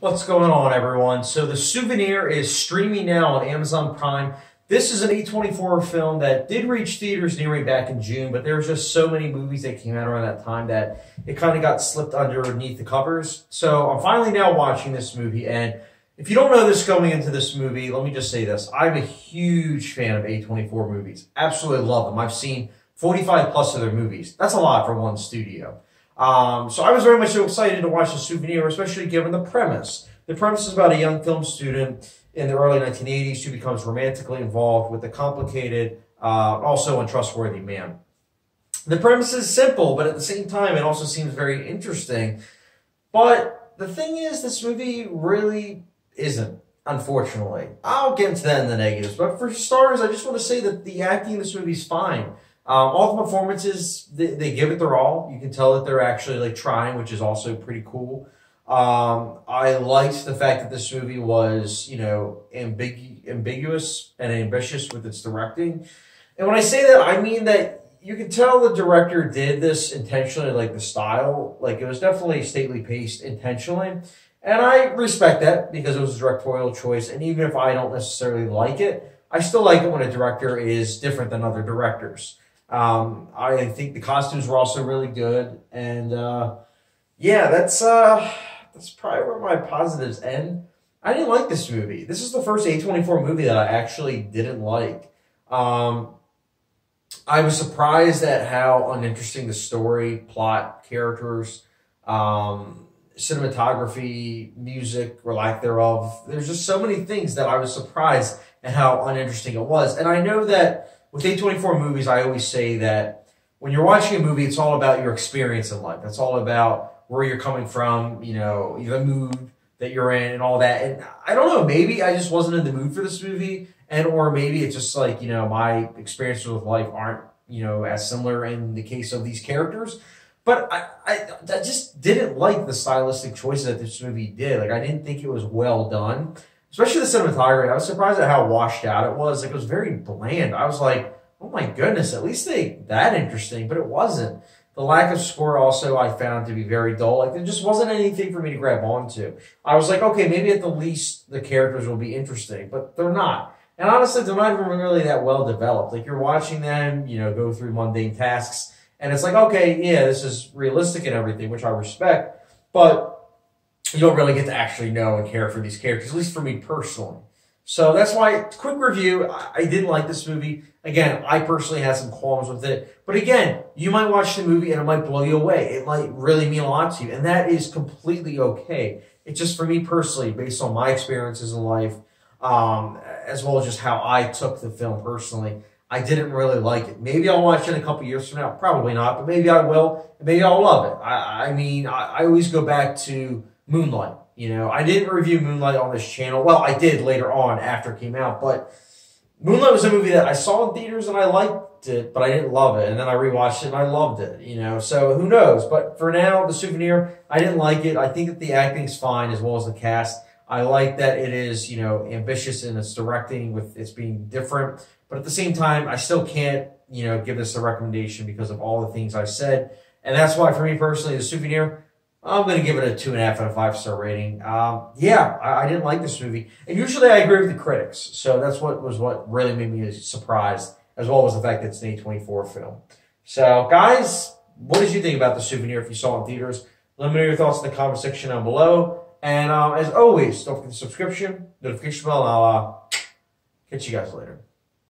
What's going on, everyone? So, The Souvenir is streaming now on Amazon Prime. This is an A24 film that did reach theaters near me back in June, but there were just so many movies that came out around that time that it kind of got slipped underneath the covers. So, I'm finally now watching this movie, and if you don't know this going into this movie, let me just say this. I'm a huge fan of A24 movies. Absolutely love them. I've seen 45 plus of their movies. That's a lot for one studio. Um, so I was very much so excited to watch The Souvenir, especially given the premise. The premise is about a young film student in the early 1980s who becomes romantically involved with a complicated, uh, also untrustworthy man. The premise is simple, but at the same time, it also seems very interesting. But the thing is, this movie really isn't, unfortunately. I'll get into that in the negatives. But for starters, I just want to say that the acting in this movie is fine. Um, all the performances, they, they, give it their all. You can tell that they're actually like trying, which is also pretty cool. Um, I liked the fact that this movie was, you know, ambigu- ambiguous and ambitious with its directing. And when I say that, I mean that you can tell the director did this intentionally, like the style. Like it was definitely stately paced intentionally. And I respect that because it was a directorial choice. And even if I don't necessarily like it, I still like it when a director is different than other directors. Um, I think the costumes were also really good, and uh, yeah, that's uh, that's probably where my positives end. I didn't like this movie. This is the first A24 movie that I actually didn't like. Um, I was surprised at how uninteresting the story, plot, characters, um, cinematography, music, or lack thereof. There's just so many things that I was surprised at how uninteresting it was. And I know that with A24 movies, I always say that when you're watching a movie, it's all about your experience in life. That's all about where you're coming from, you know, the mood that you're in and all that. And I don't know, maybe I just wasn't in the mood for this movie. And, or maybe it's just like, you know, my experiences with life aren't, you know, as similar in the case of these characters. But I, I, I just didn't like the stylistic choices that this movie did. Like, I didn't think it was well done especially the cinematography. I was surprised at how washed out it was. Like it was very bland. I was like, oh my goodness, at least they that interesting, but it wasn't. The lack of score also I found to be very dull. Like there just wasn't anything for me to grab onto. I was like, okay, maybe at the least the characters will be interesting, but they're not. And honestly, they're not even really that well developed. Like you're watching them, you know, go through mundane tasks, and it's like, okay, yeah, this is realistic and everything, which I respect, but you don't really get to actually know and care for these characters, at least for me personally. So that's why, quick review, I didn't like this movie. Again, I personally had some qualms with it. But again, you might watch the movie and it might blow you away. It might really mean a lot to you. And that is completely okay. It's just for me personally, based on my experiences in life, um, as well as just how I took the film personally, I didn't really like it. Maybe I'll watch it in a couple years from now. Probably not, but maybe I will. Maybe I'll love it. I, I mean, I, I always go back to Moonlight. You know, I didn't review Moonlight on this channel. Well, I did later on after it came out, but Moonlight was a movie that I saw in theaters and I liked it, but I didn't love it. And then I rewatched it and I loved it, you know. So who knows? But for now, The Souvenir, I didn't like it. I think that the acting's fine as well as the cast. I like that it is, you know, ambitious in its directing with its being different. But at the same time, I still can't, you know, give this a recommendation because of all the things I said. And that's why for me personally, The Souvenir, I'm going to give it a two and a half out of five star rating. Um, yeah, I, I, didn't like this movie, and usually I agree with the critics. So that's what was what really made me surprised, as well as the fact that it's an A24 film. So, guys, what did you think about the souvenir? If you saw it in theaters, let me know your thoughts in the comment section down below. And um, as always, don't forget the subscription, notification bell, and I'll uh, catch you guys later.